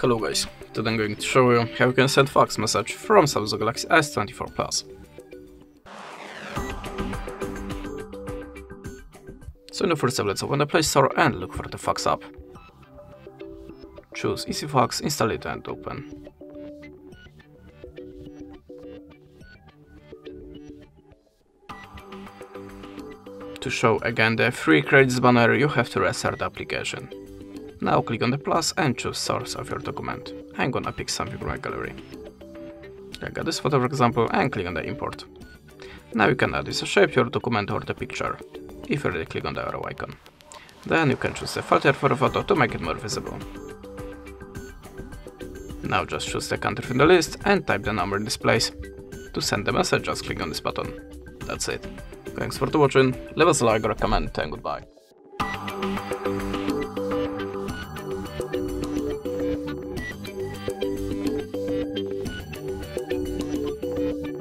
Hello guys, today I'm going to show you how you can send fax message from Samsung Galaxy S24 Plus. So in the first step let's open the Play Store and look for the fax app. Choose EasyFax, install it and open. To show again the free credits banner you have to restart the application. Now click on the plus and choose source of your document. I'm gonna pick something from my gallery. I got this photo for example and click on the import. Now you can add this shape to your document or the picture. If you already click on the arrow icon. Then you can choose the filter for a photo to make it more visible. Now just choose the country from the list and type the number in this place. To send the message just click on this button. That's it. Thanks for watching, leave us a like or a comment and goodbye.